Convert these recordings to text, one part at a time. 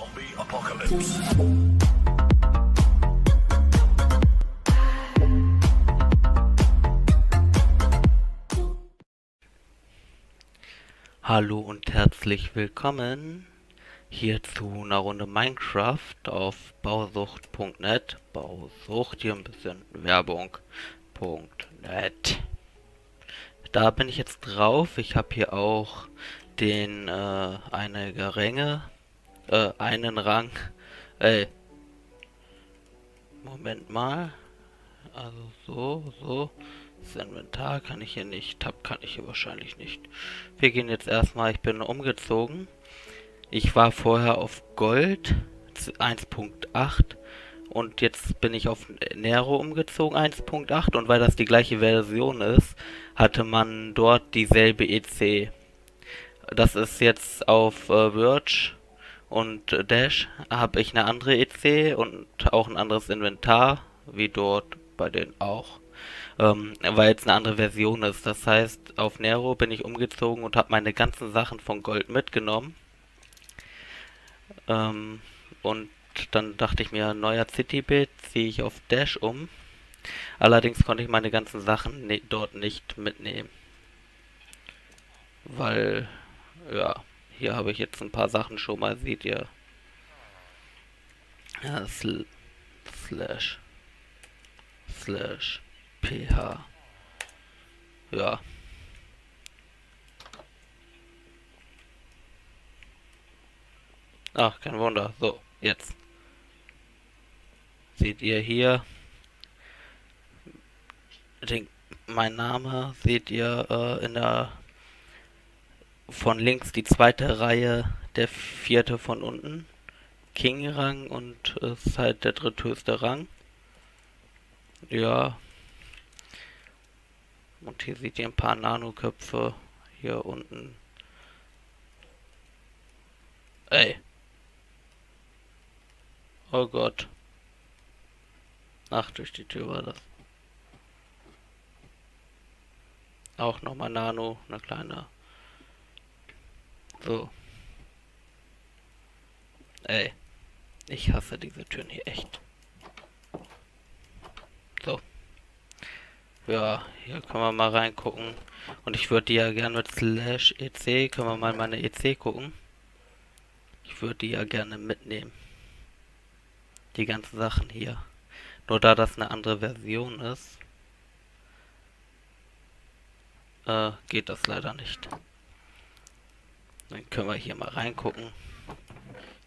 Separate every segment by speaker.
Speaker 1: Zombie apocalypse.
Speaker 2: Hallo und herzlich willkommen hier zu einer Runde Minecraft auf bausucht.net. Bausucht, hier ein bisschen Werbung.net. Da bin ich jetzt drauf. Ich habe hier auch den äh, einige Ränge, äh, einen Rang. Ey. Moment mal. Also so, so. Das Inventar kann ich hier nicht. Tab kann ich hier wahrscheinlich nicht. Wir gehen jetzt erstmal. Ich bin umgezogen. Ich war vorher auf Gold 1.8 und jetzt bin ich auf Nero umgezogen 1.8 und weil das die gleiche Version ist, hatte man dort dieselbe EC. Das ist jetzt auf äh, Verge und Dash habe ich eine andere EC und auch ein anderes Inventar, wie dort bei denen auch. Ähm, weil jetzt eine andere Version ist. Das heißt, auf Nero bin ich umgezogen und habe meine ganzen Sachen von Gold mitgenommen ähm, und dann dachte ich mir, neuer Citybit ziehe ich auf Dash um. Allerdings konnte ich meine ganzen Sachen ne dort nicht mitnehmen. Weil, ja, hier habe ich jetzt ein paar Sachen schon mal, seht ihr. Ja, sl slash slash ph. Ja. Ach, kein Wunder. So, jetzt. Seht ihr hier den, mein Name, seht ihr äh, in der von links die zweite Reihe, der vierte von unten. King-Rang und ist halt der dritthöchste Rang. Ja. Und hier seht ihr ein paar Nanoköpfe hier unten. Ey. Oh Gott. Ach, durch die Tür war das. Auch nochmal Nano, eine kleine. So. Ey. Ich hasse diese Türen hier echt. So. Ja, hier können wir mal reingucken. Und ich würde die ja gerne mit Slash EC, können wir mal meine EC gucken. Ich würde die ja gerne mitnehmen die ganzen Sachen hier. Nur da das eine andere Version ist, äh, geht das leider nicht. Dann können wir hier mal reingucken.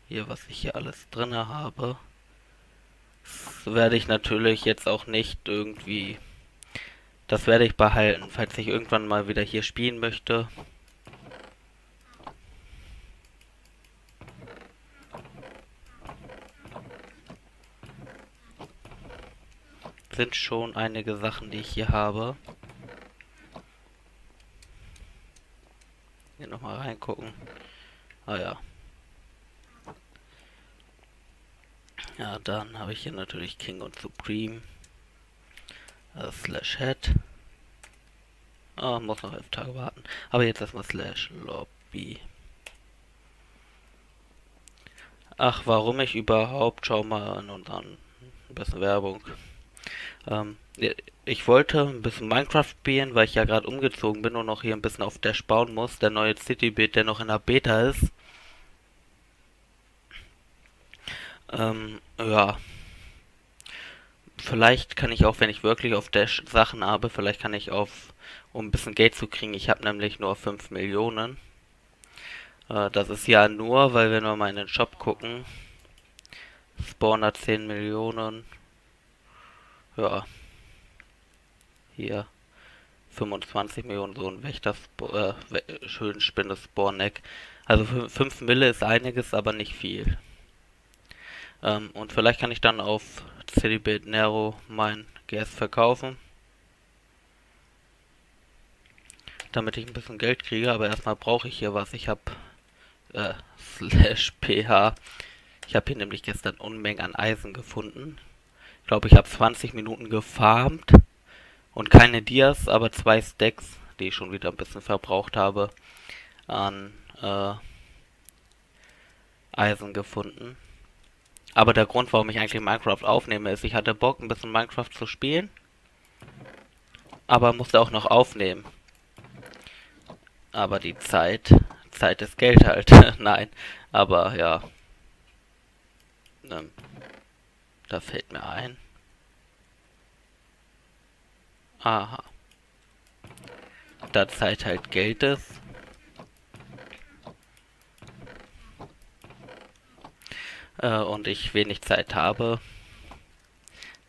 Speaker 2: Hier, was ich hier alles drin habe. Das werde ich natürlich jetzt auch nicht irgendwie... Das werde ich behalten, falls ich irgendwann mal wieder hier spielen möchte. sind schon einige Sachen, die ich hier habe. Reingucken. Ah ja. Ja, dann habe ich hier natürlich King und Supreme. Uh, slash Head. Ah, muss noch elf Tage warten. Aber jetzt erstmal Slash Lobby. Ach, warum ich überhaupt, schau mal an. Ein bisschen Werbung. Ähm, ich wollte ein bisschen Minecraft spielen, weil ich ja gerade umgezogen bin und noch hier ein bisschen auf Dash bauen muss. Der neue City-Build, der noch in der Beta ist. Ähm, ja. Vielleicht kann ich auch, wenn ich wirklich auf Dash Sachen habe, vielleicht kann ich auf, um ein bisschen Geld zu kriegen, ich habe nämlich nur 5 Millionen. Äh, das ist ja nur, weil wenn wir mal in den Shop gucken, Spawner 10 Millionen, ja. Hier. 25 Millionen so ein Wächter, äh, schön spinnes Sporneck. Also 5 Mille ist einiges, aber nicht viel. Ähm, und vielleicht kann ich dann auf Citybait Nero mein GS verkaufen. Damit ich ein bisschen Geld kriege, aber erstmal brauche ich hier was. Ich habe äh, slash ph. Ich habe hier nämlich gestern Unmengen an Eisen gefunden. Ich glaube, ich habe 20 Minuten gefarmt und keine Dias, aber zwei Stacks, die ich schon wieder ein bisschen verbraucht habe, an äh, Eisen gefunden. Aber der Grund, warum ich eigentlich Minecraft aufnehme, ist, ich hatte Bock, ein bisschen Minecraft zu spielen. Aber musste auch noch aufnehmen. Aber die Zeit, Zeit ist Geld halt. Nein, aber ja. Ähm, da fällt mir ein. Aha. Da Zeit halt Geld ist, äh, und ich wenig Zeit habe,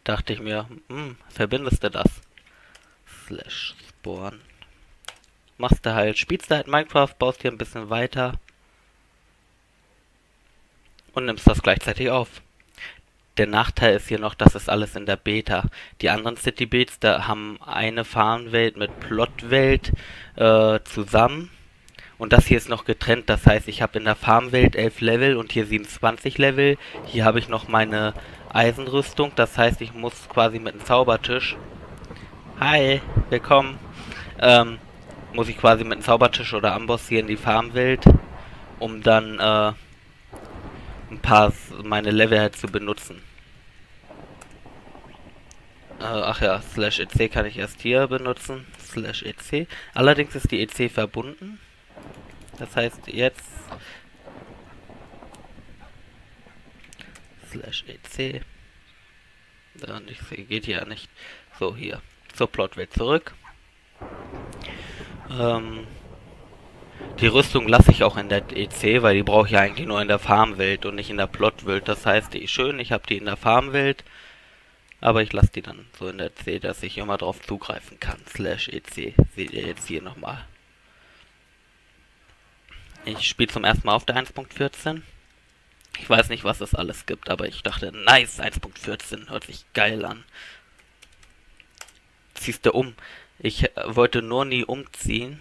Speaker 2: dachte ich mir, hm, verbindest du das? Slash Spawn. Machst du halt, spielst du halt Minecraft, baust hier ein bisschen weiter und nimmst das gleichzeitig auf. Der Nachteil ist hier noch, dass es alles in der Beta. Die anderen City Beats, da haben eine Farmwelt mit Plotwelt äh, zusammen und das hier ist noch getrennt, das heißt, ich habe in der Farmwelt 11 Level und hier 27 Level. Hier habe ich noch meine Eisenrüstung, das heißt, ich muss quasi mit einem Zaubertisch... Hi, willkommen. Ähm, muss ich quasi mit einem Zaubertisch oder Amboss hier in die Farmwelt, um dann äh, ein paar meine Level halt zu benutzen. Äh, ach ja, slash EC kann ich erst hier benutzen. Slash EC. Allerdings ist die EC verbunden. Das heißt jetzt slash ec dann ich sehe, geht ja nicht. So hier zur Plotwelt zurück. Ähm, die Rüstung lasse ich auch in der EC, weil die brauche ich eigentlich nur in der Farmwelt und nicht in der Plotwelt. Das heißt, die ist schön, ich habe die in der Farmwelt, aber ich lasse die dann so in der EC, dass ich immer drauf zugreifen kann. Slash EC, seht ihr jetzt hier nochmal. Ich spiele zum ersten Mal auf der 1.14. Ich weiß nicht, was es alles gibt, aber ich dachte, nice, 1.14, hört sich geil an. Ziehst du um. Ich wollte nur nie umziehen.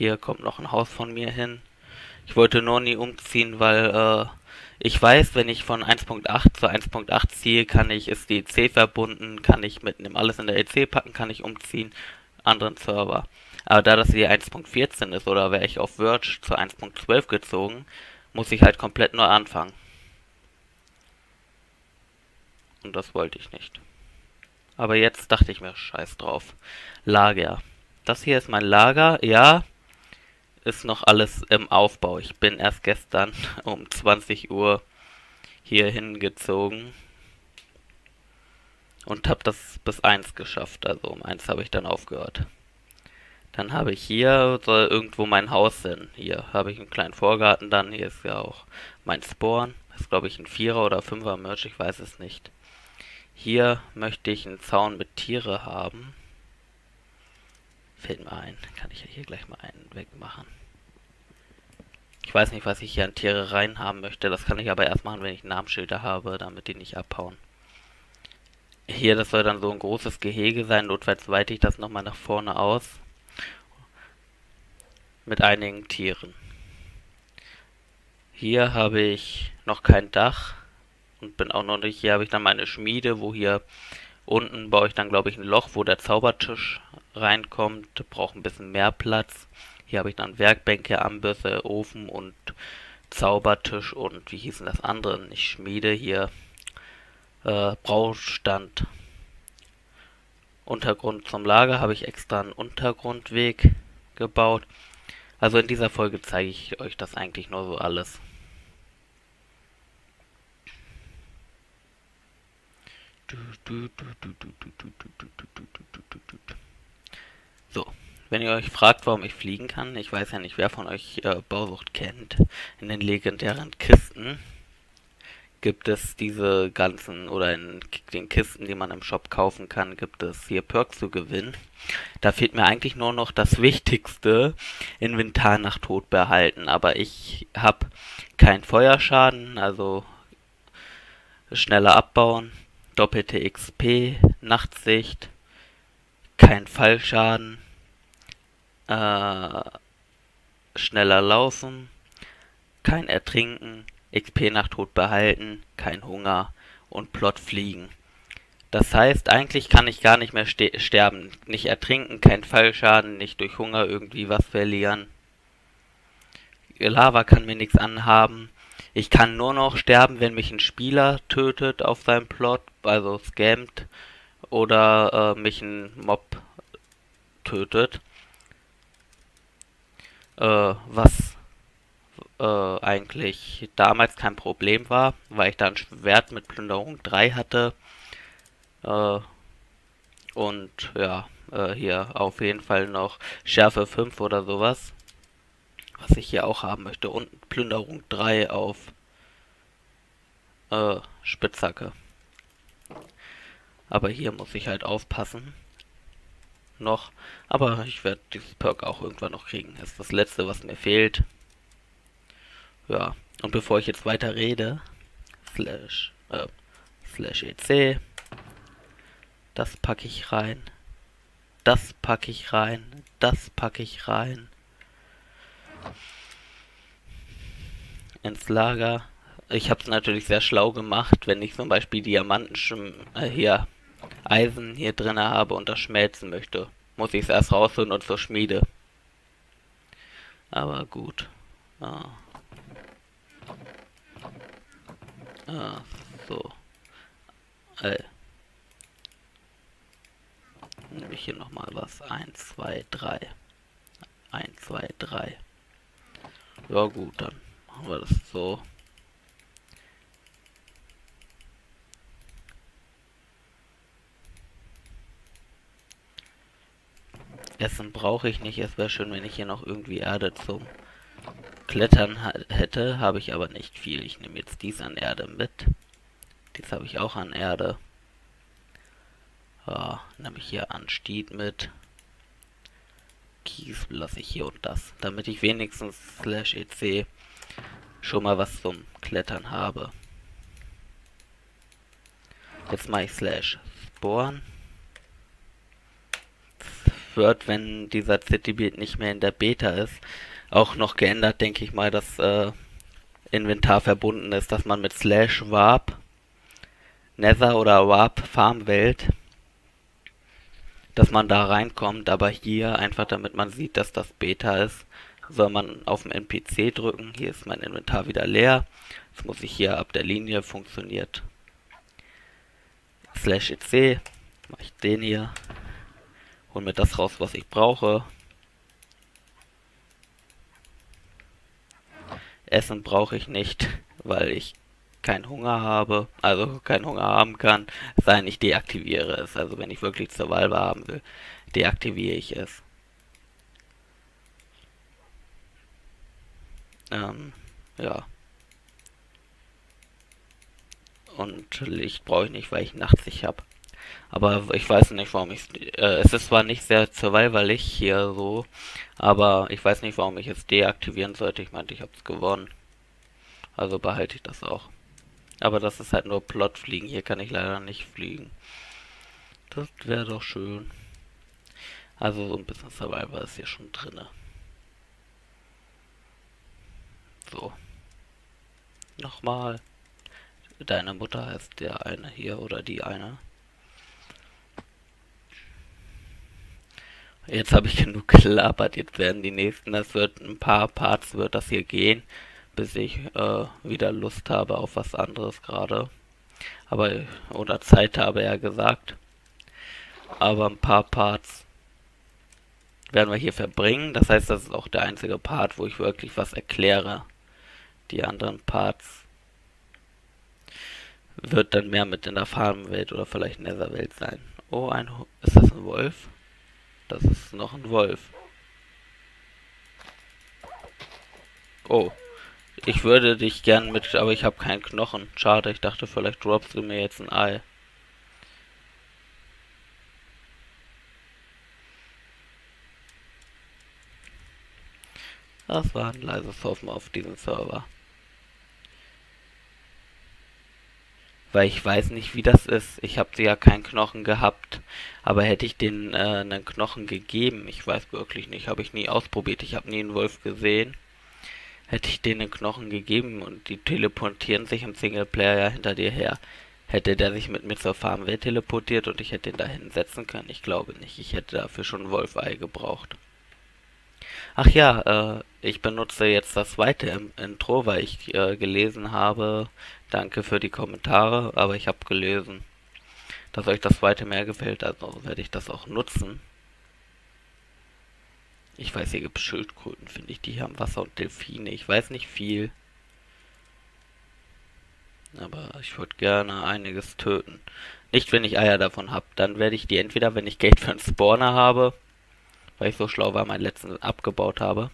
Speaker 2: Hier kommt noch ein Haus von mir hin. Ich wollte nur nie umziehen, weil äh, ich weiß, wenn ich von 1.8 zu 1.8 ziehe, kann ich, ist die EC verbunden, kann ich mitnehmen, alles in der EC packen, kann ich umziehen, anderen Server. Aber da das hier 1.14 ist oder wäre ich auf Verge zu 1.12 gezogen, muss ich halt komplett neu anfangen. Und das wollte ich nicht. Aber jetzt dachte ich mir, scheiß drauf. Lager. Das hier ist mein Lager. Ja, ist noch alles im Aufbau. Ich bin erst gestern um 20 Uhr hier hingezogen. Und habe das bis 1 geschafft. Also um 1 habe ich dann aufgehört. Dann habe ich hier, soll irgendwo mein Haus sein. Hier habe ich einen kleinen Vorgarten dann. Hier ist ja auch mein Spawn. Das ist glaube ich ein Vierer oder Fünfer Merch, ich weiß es nicht. Hier möchte ich einen Zaun mit Tiere haben. Fällt mir ein. Kann ich ja hier gleich mal einen wegmachen. Ich weiß nicht, was ich hier an Tiere rein haben möchte. Das kann ich aber erst machen, wenn ich Namensschilder habe, damit die nicht abhauen. Hier, das soll dann so ein großes Gehege sein. Notfalls weite ich das nochmal nach vorne aus mit einigen Tieren. Hier habe ich noch kein Dach und bin auch noch nicht. Hier habe ich dann meine Schmiede, wo hier unten baue ich dann glaube ich ein Loch, wo der Zaubertisch reinkommt. Braucht ein bisschen mehr Platz. Hier habe ich dann Werkbänke, Ambüsse, Ofen und Zaubertisch und wie hießen das andere? Nicht Schmiede, hier äh, Braustand. Untergrund zum Lager habe ich extra einen Untergrundweg gebaut. Also in dieser Folge zeige ich euch das eigentlich nur so alles. So, wenn ihr euch fragt, warum ich fliegen kann, ich weiß ja nicht, wer von euch äh, Bausucht kennt, in den legendären Kisten gibt es diese ganzen, oder in den Kisten, die man im Shop kaufen kann, gibt es hier Perks zu gewinnen. Da fehlt mir eigentlich nur noch das Wichtigste, Inventar nach Tod behalten. Aber ich habe keinen Feuerschaden, also schneller abbauen, doppelte XP, Nachtsicht, kein Fallschaden, äh, schneller laufen, kein Ertrinken, XP nach Tod behalten, kein Hunger und Plot fliegen. Das heißt, eigentlich kann ich gar nicht mehr sterben. Nicht ertrinken, kein Fallschaden, nicht durch Hunger irgendwie was verlieren. Lava kann mir nichts anhaben. Ich kann nur noch sterben, wenn mich ein Spieler tötet auf seinem Plot, also scammt, oder äh, mich ein Mob tötet. Äh, was äh, eigentlich damals kein Problem war, weil ich da ein Schwert mit Plünderung 3 hatte. Äh, und ja, äh, hier auf jeden Fall noch Schärfe 5 oder sowas. Was ich hier auch haben möchte. Und Plünderung 3 auf äh, Spitzhacke. Aber hier muss ich halt aufpassen. Noch. Aber ich werde dieses Perk auch irgendwann noch kriegen. Das ist das letzte, was mir fehlt. Ja. Und bevor ich jetzt weiter rede, slash, äh, slash EC, das packe ich rein. Das packe ich rein. Das packe ich rein. Ins Lager. Ich habe es natürlich sehr schlau gemacht, wenn ich zum Beispiel Diamanten äh, hier Eisen hier drin habe und das schmelzen möchte. Muss ich es erst rausholen und zur Schmiede. Aber gut. Ah. Ah, so. Äh. Nehme ich hier nochmal was. 1, 2, 3. 1, 2, 3. Ja gut, dann machen wir das so. Essen brauche ich nicht. Es wäre schön, wenn ich hier noch irgendwie Erde zum Klettern hätte. Habe ich aber nicht viel. Ich nehme jetzt dies an Erde mit. Dies habe ich auch an Erde. Ja, nehme ich hier Anstieg mit. Kies lasse ich hier und das. Damit ich wenigstens slash EC schon mal was zum Klettern habe. Jetzt mache ich slash Spawn wird, wenn dieser City-Build nicht mehr in der Beta ist, auch noch geändert, denke ich mal, dass äh, Inventar verbunden ist, dass man mit Slash Warp Nether oder Warp Farmwelt dass man da reinkommt, aber hier einfach damit man sieht, dass das Beta ist, soll man auf dem NPC drücken. Hier ist mein Inventar wieder leer. Jetzt muss ich hier ab der Linie funktioniert. Slash EC, mache ich den hier. Hol mir das raus, was ich brauche. Essen brauche ich nicht, weil ich keinen Hunger habe, also keinen Hunger haben kann, sei ich deaktiviere es. Also wenn ich wirklich zur haben will, deaktiviere ich es. Ähm, ja. Und Licht brauche ich nicht, weil ich nachts ich habe. Aber ich weiß nicht, warum ich äh, es ist zwar nicht sehr survivalig hier so, aber ich weiß nicht, warum ich es deaktivieren sollte. Ich meinte, ich habe es gewonnen. Also behalte ich das auch. Aber das ist halt nur Plotfliegen. Hier kann ich leider nicht fliegen. Das wäre doch schön. Also so ein bisschen Survivor ist hier schon drinne. So. Nochmal. Deine Mutter heißt der eine hier oder die eine. Jetzt habe ich genug gelabert, jetzt werden die nächsten, das wird ein paar Parts wird das hier gehen, bis ich äh, wieder Lust habe auf was anderes gerade. Aber, oder Zeit habe er gesagt. Aber ein paar Parts werden wir hier verbringen. Das heißt, das ist auch der einzige Part, wo ich wirklich was erkläre. Die anderen Parts wird dann mehr mit in der Farbenwelt oder vielleicht Netherwelt sein. Oh, ein ist das ein Wolf? Das ist noch ein Wolf. Oh. Ich würde dich gern mit, aber ich habe keinen Knochen. Schade, ich dachte, vielleicht droppst du mir jetzt ein Ei. Das war ein leises Hoffen auf diesem Server. Weil ich weiß nicht, wie das ist. Ich habe ja keinen Knochen gehabt, aber hätte ich den äh, einen Knochen gegeben, ich weiß wirklich nicht, habe ich nie ausprobiert. Ich habe nie einen Wolf gesehen. Hätte ich denen einen Knochen gegeben und die teleportieren sich im Singleplayer ja hinter dir her, hätte der sich mit mir zur Farmwelt teleportiert und ich hätte ihn da hinsetzen können. Ich glaube nicht. Ich hätte dafür schon ein Wolfei gebraucht. Ach ja, äh, ich benutze jetzt das zweite Intro, weil ich äh, gelesen habe. Danke für die Kommentare, aber ich habe gelesen, dass euch das zweite mehr gefällt, also werde ich das auch nutzen. Ich weiß, hier gibt es Schildkröten, finde ich, die hier am Wasser und Delfine. Ich weiß nicht viel. Aber ich würde gerne einiges töten. Nicht, wenn ich Eier davon habe. Dann werde ich die entweder, wenn ich Geld für einen Spawner habe, weil ich so schlau war, meinen letzten abgebaut habe.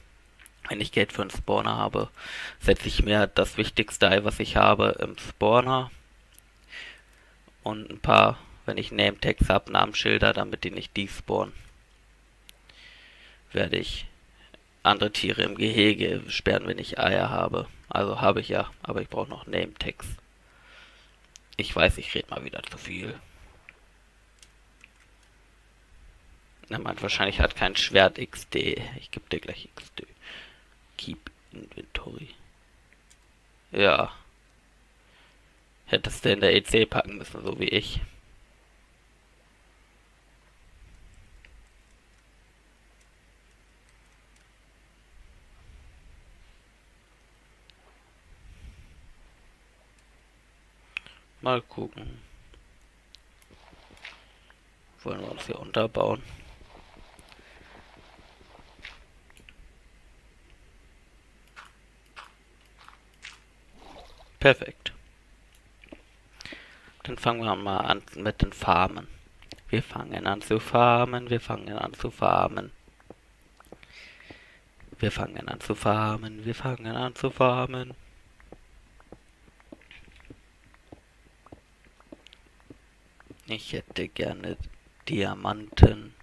Speaker 2: Wenn ich Geld für einen Spawner habe, setze ich mir das wichtigste Ei, was ich habe, im Spawner. Und ein paar, wenn ich Name-Tags habe, Namensschilder, damit die nicht despawnen. Werde ich andere Tiere im Gehege sperren, wenn ich Eier habe. Also habe ich ja, aber ich brauche noch Name-Tags. Ich weiß, ich rede mal wieder zu viel. Er meint wahrscheinlich hat kein Schwert XD. Ich gebe dir gleich XD. Keep Inventory. Ja. Hättest du in der EC packen müssen, so wie ich. Mal gucken. Wollen wir uns hier unterbauen? Perfekt. Dann fangen wir mal an mit den Farmen. Wir fangen an zu farmen, wir fangen an zu farmen. Wir fangen an zu farmen, wir fangen an zu farmen. Ich hätte gerne Diamanten.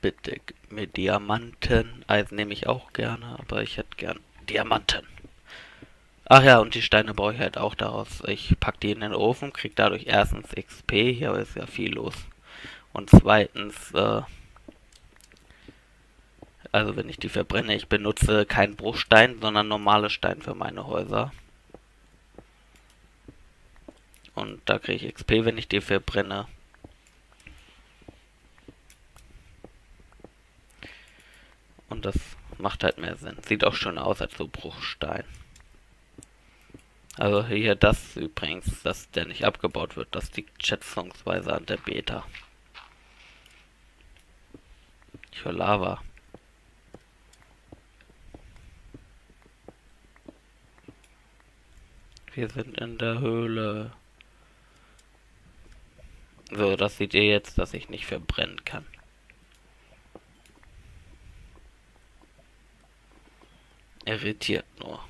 Speaker 2: Bitte gib mir Diamanten. Eisen nehme ich auch gerne, aber ich hätte gern Diamanten. Ach ja, und die Steine brauche ich halt auch daraus. Ich packe die in den Ofen, krieg dadurch erstens XP, hier ist ja viel los. Und zweitens, äh, also wenn ich die verbrenne, ich benutze keinen Bruchstein, sondern normale Stein für meine Häuser. Und da kriege ich XP, wenn ich die verbrenne. Und das macht halt mehr Sinn. Sieht auch schon aus als so Bruchstein. Also hier das übrigens, dass der nicht abgebaut wird, das liegt schätzungsweise an der Beta. Ich höre Lava. Wir sind in der Höhle. So, das seht ihr jetzt, dass ich nicht verbrennen kann. Irritiert nur.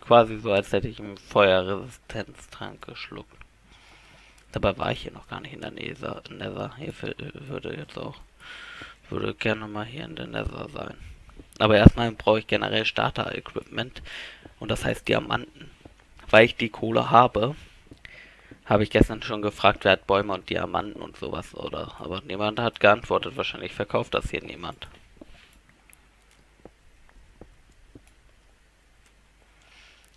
Speaker 2: Quasi so, als hätte ich einen Feuerresistenztrank geschluckt. Dabei war ich hier noch gar nicht in der Nether. Nether. Hier würde jetzt auch, würde gerne mal hier in der Nether sein. Aber erstmal brauche ich generell Starter-Equipment und das heißt Diamanten. Weil ich die Kohle habe, habe ich gestern schon gefragt, wer hat Bäume und Diamanten und sowas, oder? Aber niemand hat geantwortet, wahrscheinlich verkauft das hier niemand.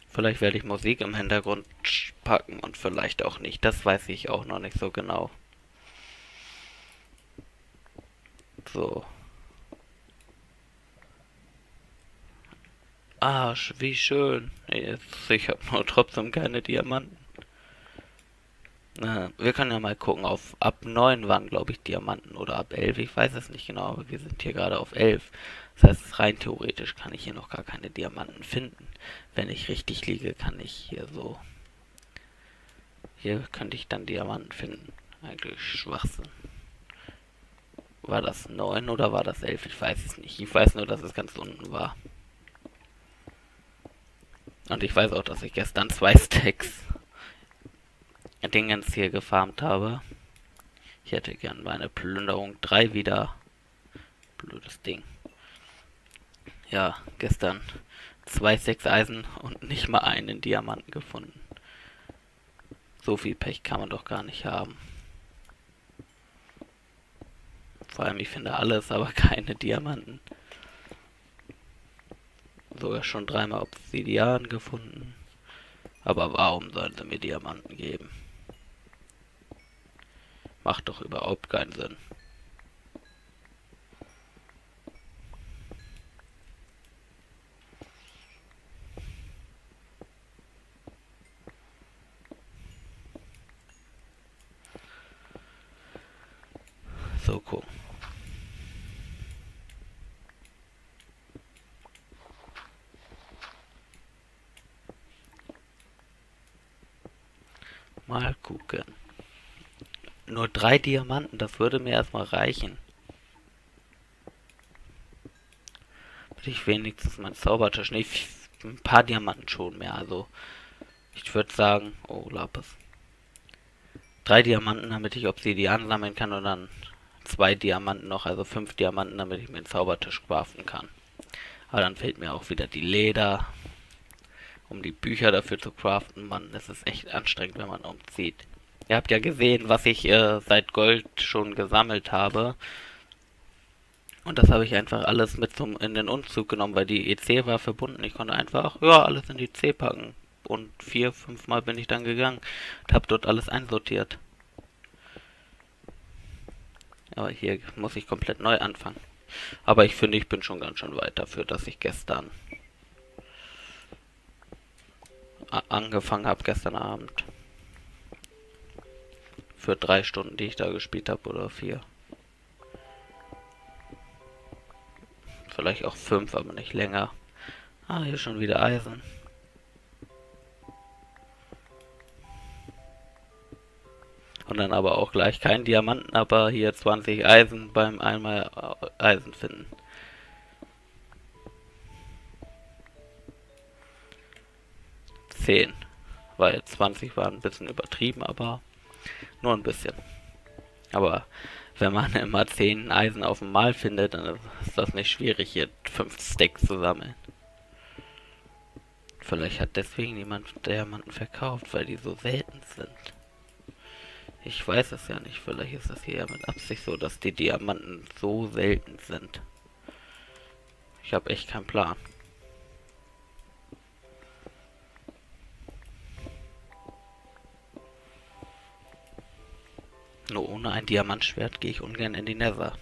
Speaker 2: Vielleicht werde ich Musik im Hintergrund packen und vielleicht auch nicht. Das weiß ich auch noch nicht so genau. So. Arsch, wie schön. Ich habe nur trotzdem keine Diamanten. Na, wir können ja mal gucken. Auf ab 9 waren, glaube ich, Diamanten oder ab 11. Ich weiß es nicht genau, aber wir sind hier gerade auf 11. Das heißt, rein theoretisch kann ich hier noch gar keine Diamanten finden. Wenn ich richtig liege, kann ich hier so... Hier könnte ich dann Diamanten finden. Eigentlich Schwachsinn. War das 9 oder war das 11? Ich weiß es nicht. Ich weiß nur, dass es ganz unten war. Und ich weiß auch, dass ich gestern zwei Stacks Dingens hier gefarmt habe. Ich hätte gern meine Plünderung 3 wieder. Blödes Ding. Ja, gestern zwei sechs Eisen und nicht mal einen Diamanten gefunden. So viel Pech kann man doch gar nicht haben. Vor allem, ich finde alles, aber keine Diamanten sogar schon dreimal Obsidian gefunden. Aber warum sollen sie mir Diamanten geben? Macht doch überhaupt keinen Sinn. Soko. Mal gucken. Nur drei Diamanten, das würde mir erstmal reichen. Würde ich wenigstens mein Zaubertisch. Nee, ein paar Diamanten schon mehr. Also, ich würde sagen, oh, Lapis. Drei Diamanten, damit ich Obsidian sammeln kann und dann zwei Diamanten noch, also fünf Diamanten, damit ich mir einen Zaubertisch craften kann. Aber dann fehlt mir auch wieder die Leder, um die Bücher dafür zu craften. Mann, es ist echt anstrengend, wenn man umzieht. Ihr habt ja gesehen, was ich äh, seit Gold schon gesammelt habe. Und das habe ich einfach alles mit zum in den Umzug genommen, weil die EC war verbunden. Ich konnte einfach, ja, alles in die C packen. Und vier, fünf Mal bin ich dann gegangen und habe dort alles einsortiert. Aber hier muss ich komplett neu anfangen. Aber ich finde, ich bin schon ganz schön weit dafür, dass ich gestern angefangen habe, gestern Abend. Für drei Stunden, die ich da gespielt habe, oder vier. Vielleicht auch fünf, aber nicht länger. Ah, hier schon wieder Eisen. Und dann aber auch gleich kein Diamanten, aber hier 20 Eisen beim einmal Eisen finden. Zehn. Weil 20 war ein bisschen übertrieben, aber nur ein bisschen. Aber wenn man immer 10 Eisen auf dem Mal findet, dann ist das nicht schwierig, hier 5 Stacks zu sammeln. Vielleicht hat deswegen niemand Diamanten verkauft, weil die so selten sind. Ich weiß es ja nicht. Vielleicht ist das hier ja mit Absicht so, dass die Diamanten so selten sind. Ich habe echt keinen Plan. Ohne ein Diamantschwert gehe ich ungern in die Nether.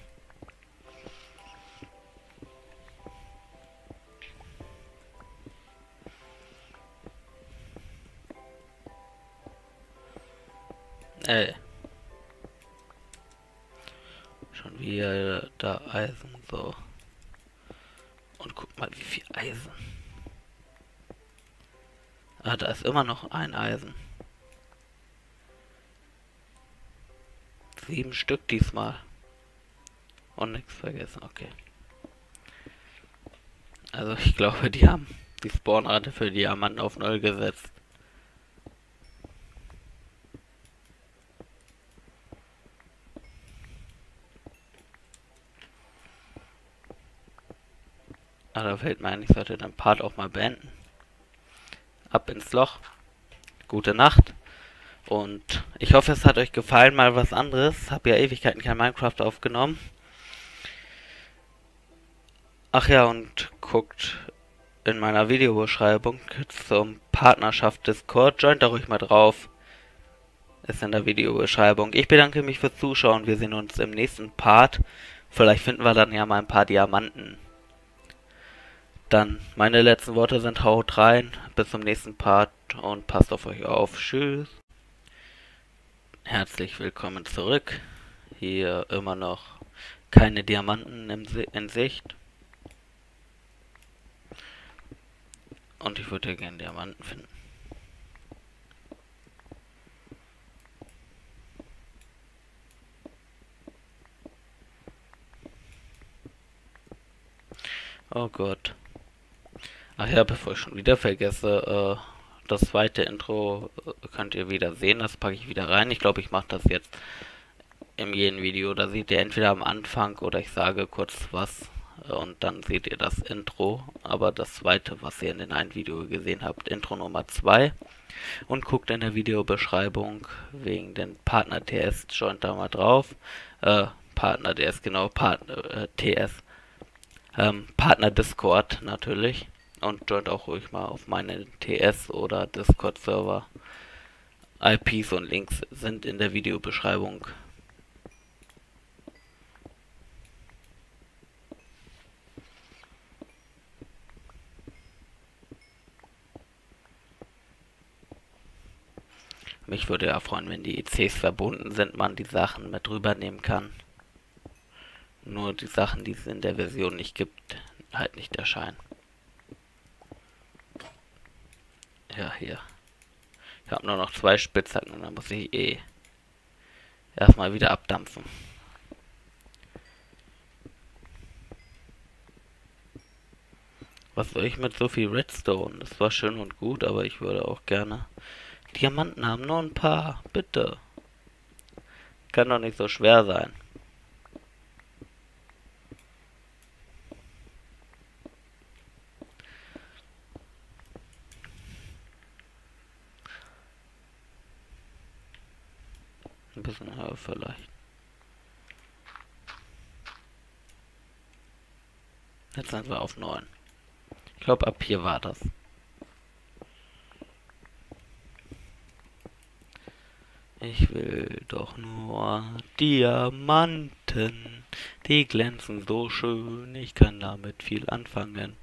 Speaker 2: Ey. Schon wieder da Eisen, so. Und guck mal, wie viel Eisen. Ah, da ist immer noch ein Eisen. Sieben Stück diesmal. Und nichts vergessen, okay. Also ich glaube, die haben die Spawnrate für Diamanten auf Null gesetzt. Ah, da fällt mir ein, ich sollte den Part auch mal beenden. Ab ins Loch. Gute Nacht. Und ich hoffe, es hat euch gefallen, mal was anderes. Hab ja Ewigkeiten kein Minecraft aufgenommen. Ach ja, und guckt in meiner Videobeschreibung zum Partnerschaft Discord. Joint da ruhig mal drauf. Ist in der Videobeschreibung. Ich bedanke mich fürs Zuschauen. Wir sehen uns im nächsten Part. Vielleicht finden wir dann ja mal ein paar Diamanten. Dann meine letzten Worte sind haut rein, bis zum nächsten Part und passt auf euch auf. Tschüss. Herzlich willkommen zurück. Hier immer noch keine Diamanten in Sicht. Und ich würde gerne Diamanten finden. Oh Gott. Ach ja, bevor ich schon wieder vergesse, äh, das zweite Intro äh, könnt ihr wieder sehen, das packe ich wieder rein. Ich glaube, ich mache das jetzt in jedem Video. Da seht ihr entweder am Anfang oder ich sage kurz was äh, und dann seht ihr das Intro. Aber das zweite, was ihr in den einen Video gesehen habt, Intro Nummer 2. Und guckt in der Videobeschreibung wegen den Partner TS, joint da mal drauf. Äh, Partner TS, genau, Partner äh, TS. Ähm, Partner Discord natürlich. Und joint auch ruhig mal auf meinen TS oder Discord-Server. IPs und Links sind in der Videobeschreibung. Mich würde ja freuen, wenn die ECs verbunden sind, man die Sachen mit rübernehmen kann. Nur die Sachen, die es in der Version nicht gibt, halt nicht erscheinen. Ja, hier. Ich habe nur noch zwei Spitzhacken und dann muss ich eh erstmal wieder abdampfen. Was soll ich mit so viel Redstone? Das war schön und gut, aber ich würde auch gerne Diamanten haben, nur ein paar, bitte. Kann doch nicht so schwer sein. Bisschen höher vielleicht. Jetzt sind wir auf 9. Ich glaube, ab hier war das. Ich will doch nur Diamanten, die glänzen so schön, ich kann damit viel anfangen.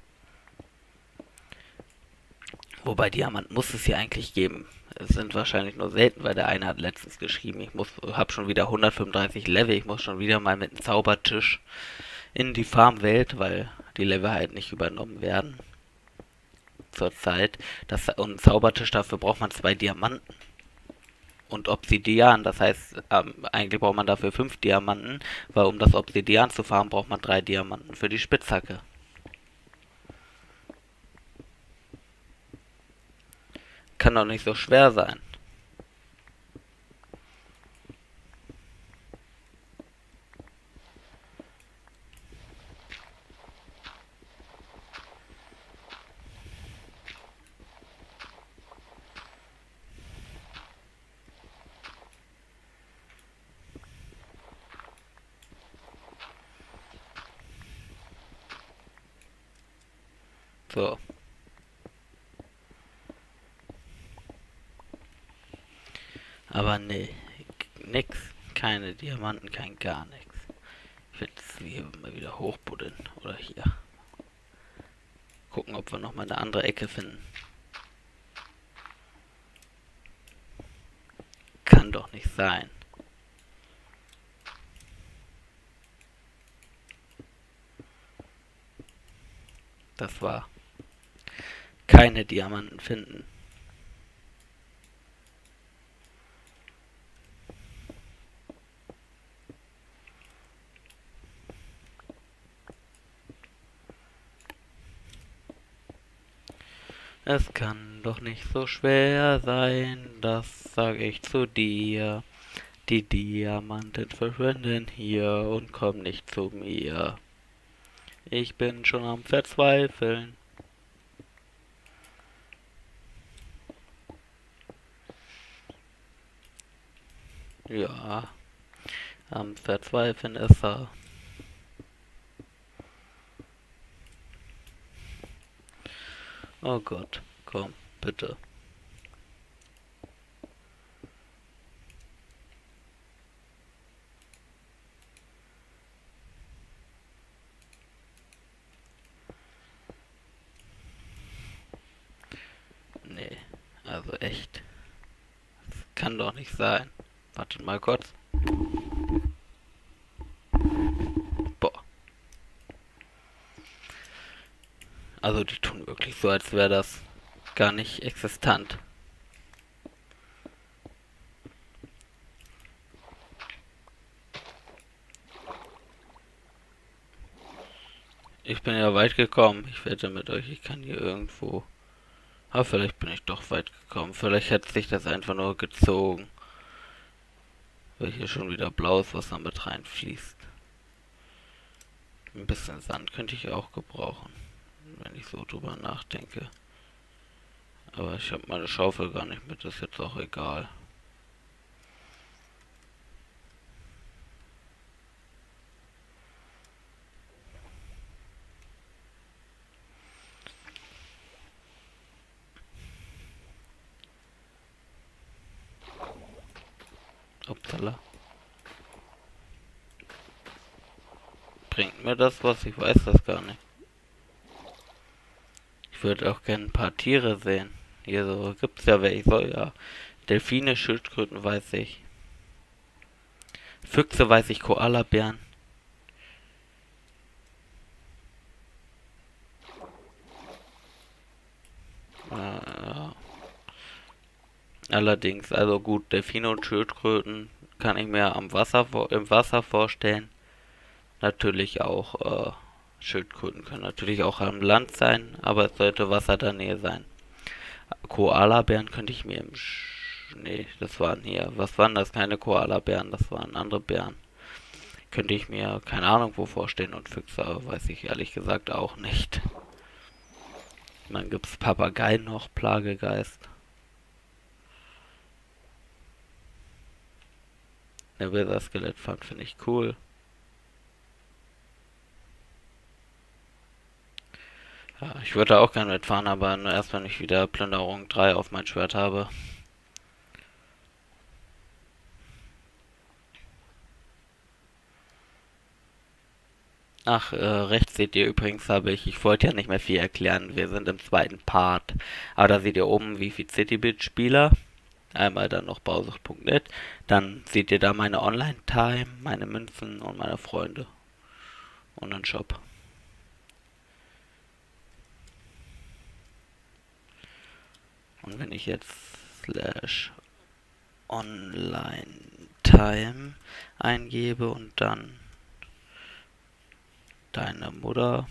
Speaker 2: Wobei Diamanten muss es hier eigentlich geben. Es sind wahrscheinlich nur selten, weil der eine hat letztens geschrieben, ich muss, hab schon wieder 135 Level, ich muss schon wieder mal mit dem Zaubertisch in die Farmwelt, weil die Level halt nicht übernommen werden. Zurzeit. Das, und einen Zaubertisch, dafür braucht man zwei Diamanten und Obsidian. Das heißt, ähm, eigentlich braucht man dafür fünf Diamanten, weil um das Obsidian zu farmen, braucht man drei Diamanten für die Spitzhacke. Kann doch nicht so schwer sein. So. Aber nee, nix. Keine Gar nichts. Ich werde es hier mal wieder hochbuddeln. Oder hier. Gucken, ob wir noch mal eine andere Ecke finden. Kann doch nicht sein. Das war keine Diamanten finden. Es kann doch nicht so schwer sein, das sag ich zu dir. Die Diamanten verschwinden hier und kommen nicht zu mir. Ich bin schon am Verzweifeln. Ja, am Verzweifeln ist er. Oh Gott, komm, bitte. Nee, also echt. Das kann doch nicht sein. Wartet mal kurz. Boah. Also die tun wirklich so, als wäre das gar nicht existent. Ich bin ja weit gekommen. Ich wette mit euch, ich kann hier irgendwo... Aber vielleicht bin ich doch weit gekommen. Vielleicht hat sich das einfach nur gezogen. Weil hier schon wieder blaues Wasser mit reinfließt. Ein bisschen Sand könnte ich auch gebrauchen, so drüber nachdenke. Aber ich habe meine Schaufel gar nicht mit, das ist jetzt auch egal. Upsala. Bringt mir das was? Ich weiß das gar nicht. Ich würde auch gerne ein paar Tiere sehen. Hier so gibt's ja welche. So, ja. Delfine, Schildkröten weiß ich. Füchse weiß ich, Koalabären. Äh, allerdings, also gut, Delfine und Schildkröten kann ich mir am Wasser im Wasser vorstellen. Natürlich auch äh, Schildkröten können natürlich auch am Land sein, aber es sollte Wasser der Nähe sein. Koalabären könnte ich mir im Sch Nee, das waren hier. Was waren das? Keine Koalabären, das waren andere Bären. Könnte ich mir keine Ahnung wo vorstellen und Füchse weiß ich ehrlich gesagt auch nicht. dann gibt es Papageien noch, Plagegeist. Der Wither Skelett fand finde ich cool. Ja, ich würde auch gerne mitfahren, aber nur erst wenn ich wieder Plünderung 3 auf mein Schwert habe. Ach, äh, rechts seht ihr übrigens, habe ich, ich wollte ja nicht mehr viel erklären, wir sind im zweiten Part. Aber da seht ihr oben, wie viel Citybit-Spieler. Einmal dann noch bausucht.net. Dann seht ihr da meine Online-Time, meine Münzen und meine Freunde. Und einen Shop. Und wenn ich jetzt slash online time eingebe und dann deine Mutter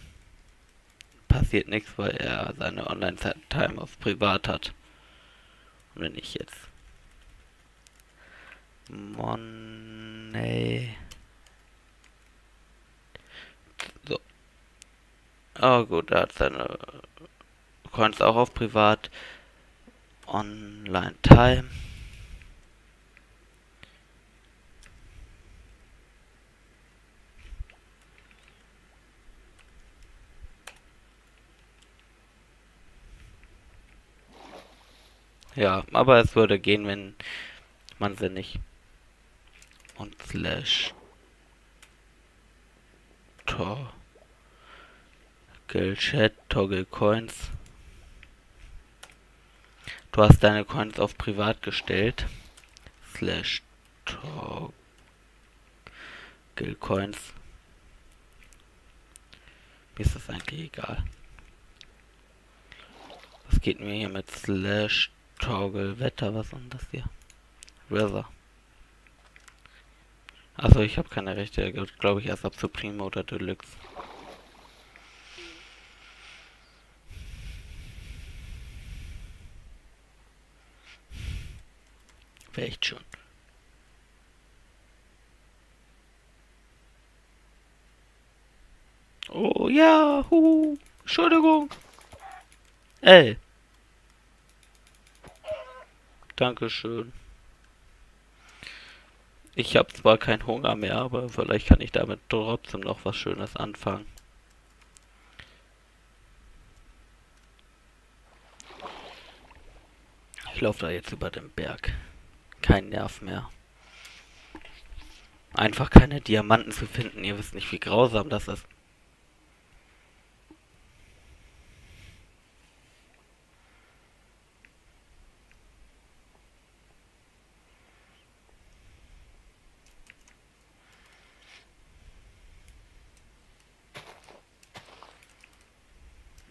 Speaker 2: passiert nichts, weil er seine Online-Time auf privat hat. Und wenn ich jetzt Money so Oh gut, er hat seine Coins auch auf privat Online Time. Ja, aber es würde gehen, wenn man sie nicht und slash Tor Chat Toggle Coins Du hast deine Coins auf privat gestellt. Slash Toggle Coins. Mir ist das eigentlich egal. Was geht mir hier mit Slash Toggle Wetter? Was ist denn das hier? Weather. Also ich habe keine Rechte, glaube ich erst ab Supreme oder Deluxe. Vielleicht schon. Oh ja, hu, Entschuldigung. Ey. Dankeschön. Ich habe zwar keinen Hunger mehr, aber vielleicht kann ich damit trotzdem noch was Schönes anfangen. Ich laufe da jetzt über den Berg keinen Nerv mehr. Einfach keine Diamanten zu finden, ihr wisst nicht, wie grausam das ist.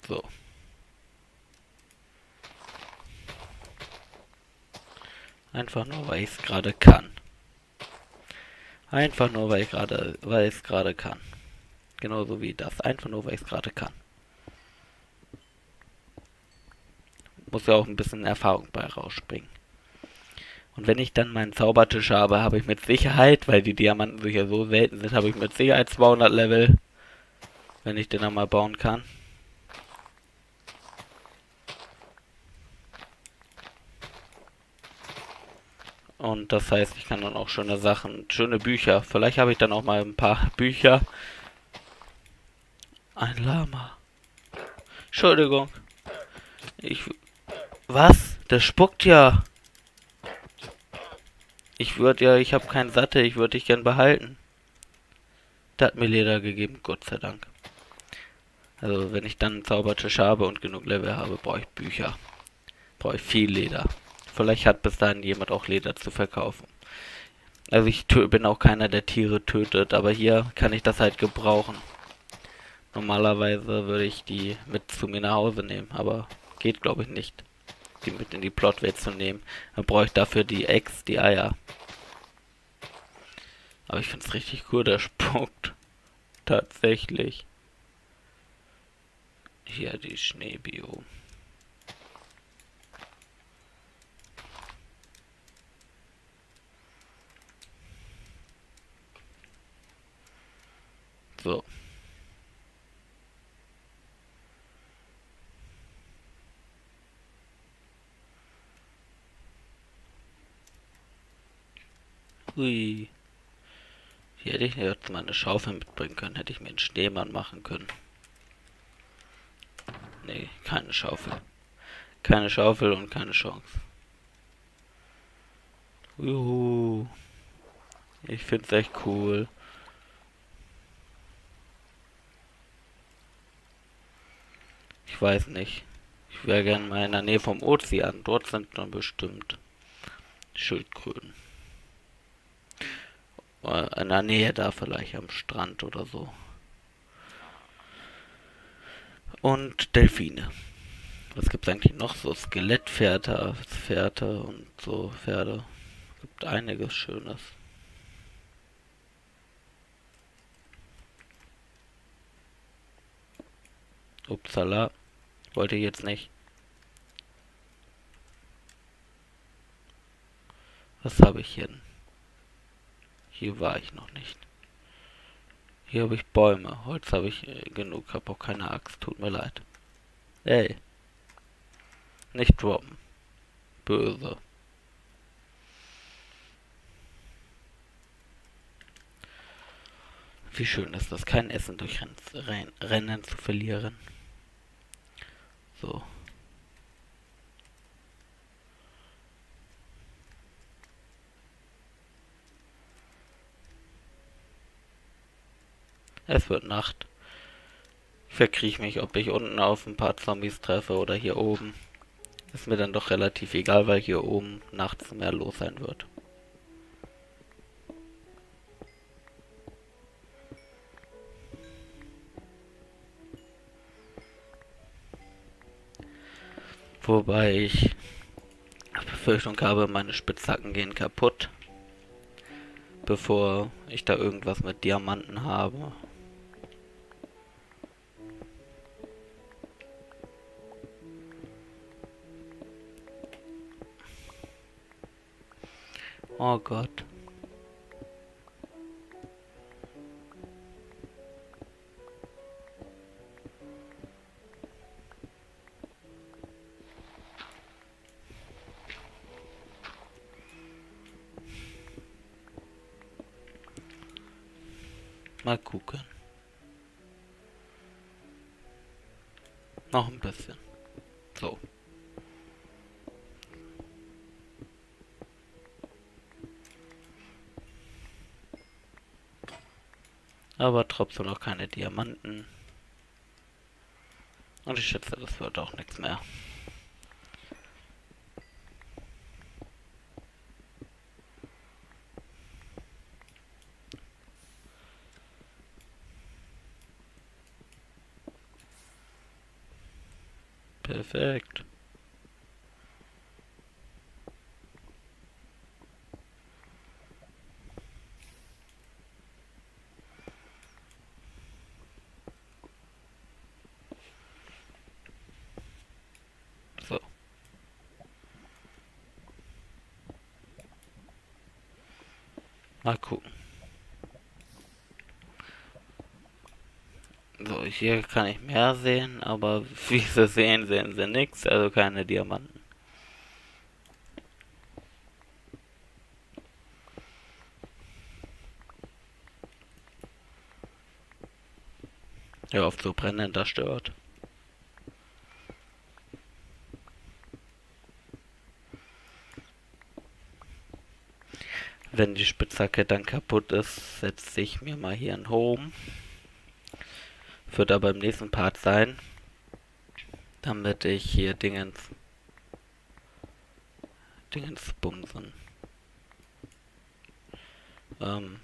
Speaker 2: So. Einfach nur, weil ich es gerade kann. Einfach nur, weil ich gerade, weil ich es gerade kann. Genauso wie das. Einfach nur, weil ich es gerade kann. Muss ja auch ein bisschen Erfahrung bei rausspringen. Und wenn ich dann meinen Zaubertisch habe, habe ich mit Sicherheit, weil die Diamanten sicher so selten sind, habe ich mit Sicherheit 200 Level, wenn ich den dann mal bauen kann. Und das heißt, ich kann dann auch schöne Sachen, schöne Bücher. Vielleicht habe ich dann auch mal ein paar Bücher. Ein Lama. Entschuldigung. Ich. Was? Der spuckt ja. Ich würde ja, ich habe keinen Sattel, ich würde dich gern behalten. Der hat mir Leder gegeben, Gott sei Dank. Also wenn ich dann einen Zaubertisch habe und genug Level habe, brauche ich Bücher. Brauche ich viel Leder. Vielleicht hat bis dahin jemand auch Leder zu verkaufen. Also ich bin auch keiner, der Tiere tötet, aber hier kann ich das halt gebrauchen. Normalerweise würde ich die mit zu mir nach Hause nehmen, aber geht glaube ich nicht, die mit in die Plotwelt zu nehmen. Dann brauche ich dafür die Eggs, die Eier. Aber ich finde es richtig cool, der spuckt. Tatsächlich. Hier die Schneebio. So. Hui. Hier hätte ich jetzt mal eine Schaufel mitbringen können, hätte ich mir einen Schneemann machen können. Nee, keine Schaufel. Keine Schaufel und keine Chance. Juhu. Ich find's echt cool. Ich weiß nicht. Ich wäre gern mal in der Nähe vom Ozean. Dort sind dann bestimmt Schildkröten. In der Nähe da vielleicht am Strand oder so. Und Delfine. Was gibt es eigentlich noch so? Skelettpferde, Pferde und so Pferde. Gibt einiges Schönes. Upsala. Wollte jetzt nicht. Was habe ich hier? Hier war ich noch nicht. Hier habe ich Bäume. Holz habe ich äh, genug. Habe auch keine Axt. Tut mir leid. Ey. Nicht droppen. Böse. Wie schön ist das, kein Essen durch Rennen zu verlieren. So. Es wird Nacht. Ich verkriech mich, ob ich unten auf ein paar Zombies treffe oder hier oben. Ist mir dann doch relativ egal, weil hier oben nachts mehr los sein wird. Wobei ich Befürchtung habe, meine Spitzhacken gehen kaputt. Bevor ich da irgendwas mit Diamanten habe. Oh Gott. Mal gucken. Noch ein bisschen. So. Aber trotzdem noch keine Diamanten. Und ich schätze, das wird auch nichts mehr. Perfekt. So. Mal gucken. So, hier kann ich mehr sehen, aber wie Sie sehen, sehen Sie nichts, also keine Diamanten. Ja, auf so brennen, das stört. Wenn die Spitzhacke dann kaputt ist, setze ich mir mal hier ein Home. Wird aber im nächsten Part sein. Damit ich hier Dingens... Dingens bumsen. Ähm...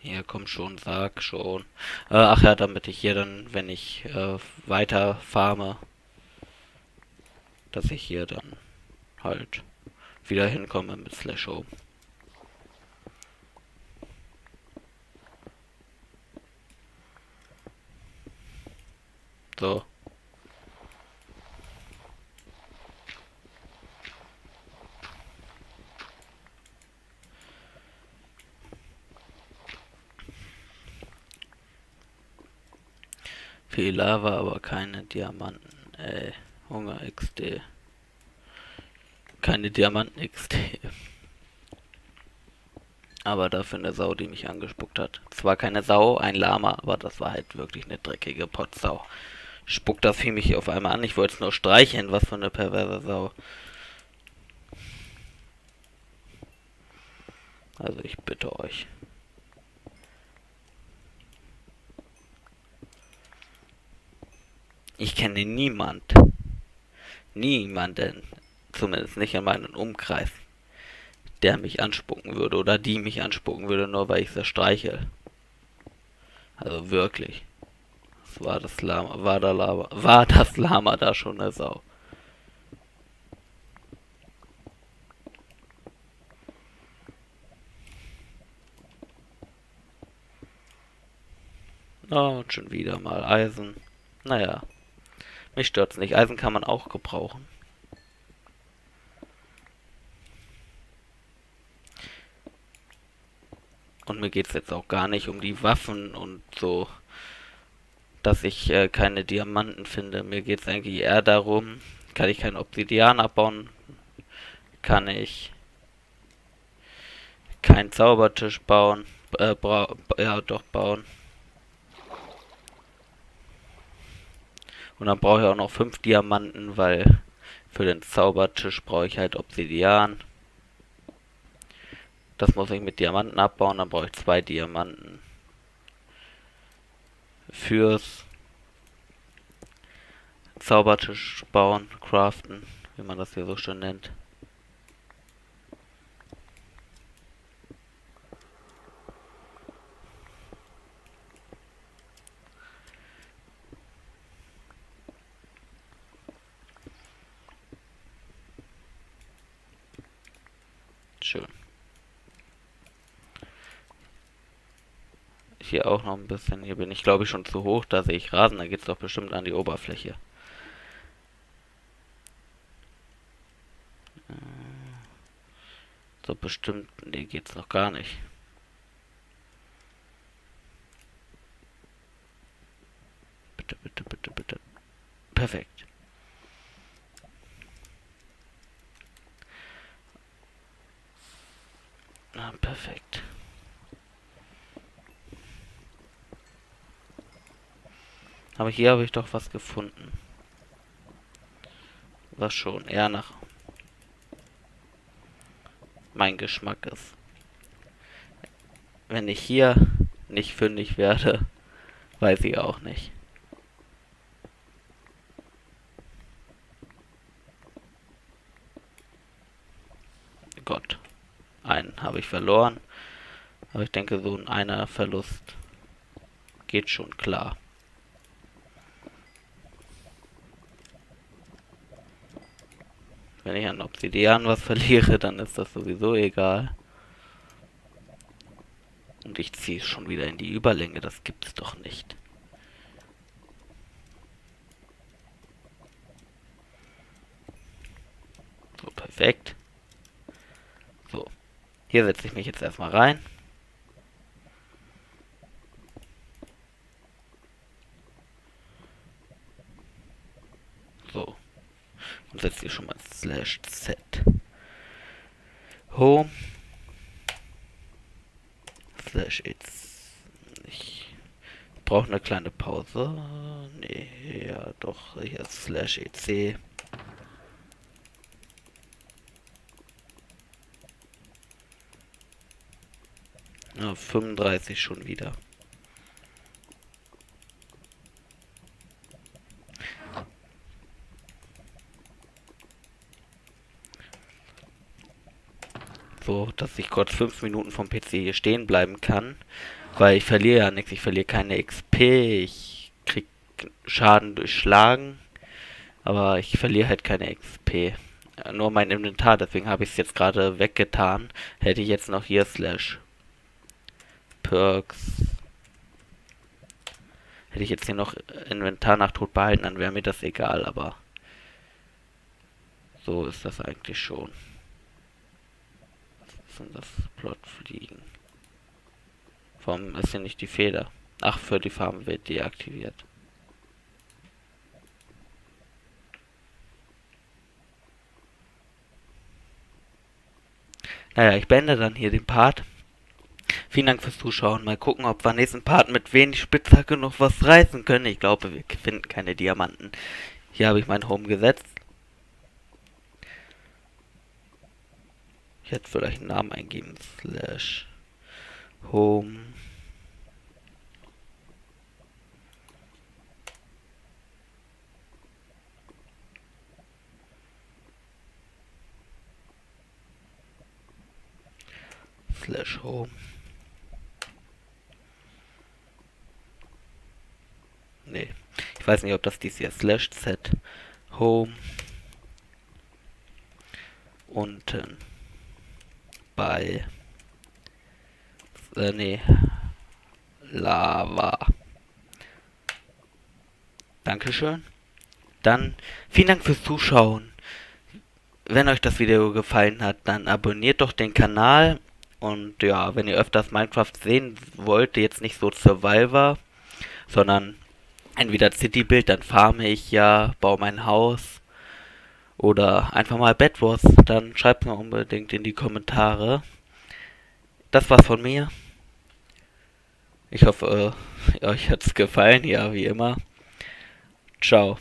Speaker 2: Hier, komm schon, sag schon. Äh, ach ja, damit ich hier dann, wenn ich äh, weiter farme, dass ich hier dann halt wieder hinkomme mit Slash Home. So. Viel Lava, aber keine Diamanten. Ey, Hunger XD. Keine Diamanten XD. Aber dafür eine Sau, die mich angespuckt hat. Zwar keine Sau, ein Lama, aber das war halt wirklich eine dreckige Potsau spuckt das Vieh mich auf einmal an. Ich wollte es nur streicheln, was für eine perverse Sau. Also ich bitte euch. Ich kenne niemand, niemanden, zumindest nicht in meinem Umkreis, der mich anspucken würde oder die mich anspucken würde, nur weil ich sie streiche. Also wirklich war das Lama, war, da Lama, war das Lama da schon eine Sau. Oh, und schon wieder mal Eisen. Naja, mich stört's nicht. Eisen kann man auch gebrauchen. Und mir geht's jetzt auch gar nicht um die Waffen und so dass ich äh, keine Diamanten finde. Mir geht es eigentlich eher darum, kann ich kein Obsidian abbauen, kann ich keinen Zaubertisch bauen, äh, ja doch bauen. Und dann brauche ich auch noch fünf Diamanten, weil für den Zaubertisch brauche ich halt Obsidian. Das muss ich mit Diamanten abbauen, dann brauche ich zwei Diamanten fürs Zaubertisch bauen, craften, wie man das hier so schön nennt. Schön. Hier auch noch ein bisschen. Hier bin ich, glaube ich, schon zu hoch. Da sehe ich Rasen. Da geht es doch bestimmt an die Oberfläche. Äh, so bestimmt. Nee, geht's noch gar nicht. Bitte, bitte, bitte, bitte. Perfekt. Ah, perfekt. Aber hier habe ich doch was gefunden. Was schon eher nach mein Geschmack ist. Wenn ich hier nicht fündig werde, weiß ich auch nicht. Gott. Einen habe ich verloren. Aber ich denke, so ein einer Verlust geht schon klar. Wenn ich an Obsidian was verliere, dann ist das sowieso egal. Und ich ziehe schon wieder in die Überlänge, das gibt es doch nicht. So, perfekt. So, hier setze ich mich jetzt erstmal rein. und setze hier schon mal slash z. Home slash it's. Ich brauche eine kleine Pause. Nee, ja doch, hier slash ec. Ja, 35 schon wieder. Dass ich kurz 5 Minuten vom PC hier stehen bleiben kann. Weil ich verliere ja nichts. Ich verliere keine XP. Ich krieg Schaden durch Schlagen. Aber ich verliere halt keine XP. Nur mein Inventar, deswegen habe ich es jetzt gerade weggetan. Hätte ich jetzt noch hier Slash Perks. Hätte ich jetzt hier noch Inventar nach Tod behalten, dann wäre mir das egal, aber so ist das eigentlich schon. Sind das? Plotfliegen. Warum ist hier nicht die Feder? Ach, für die Farben wird deaktiviert. Naja, ich beende dann hier den Part. Vielen Dank fürs Zuschauen. Mal gucken, ob wir nächsten Part mit wenig Spitzhacke noch was reißen können. Ich glaube, wir finden keine Diamanten. Hier habe ich mein Home gesetzt. Ich hätte vielleicht einen Namen eingeben. Slash Home. Slash Home. Nee. Ich weiß nicht, ob das dies hier slash z home unten bei äh, nee Lava. Dankeschön. Dann vielen Dank fürs Zuschauen. Wenn euch das Video gefallen hat, dann abonniert doch den Kanal. Und ja, wenn ihr öfters Minecraft sehen wollt, jetzt nicht so Survivor, sondern entweder City-Bild, dann farme ich ja, baue mein Haus. Oder einfach mal Bed Wars, dann schreibt mir unbedingt in die Kommentare. Das war's von mir. Ich hoffe, euch hat's gefallen, ja, wie immer. Ciao.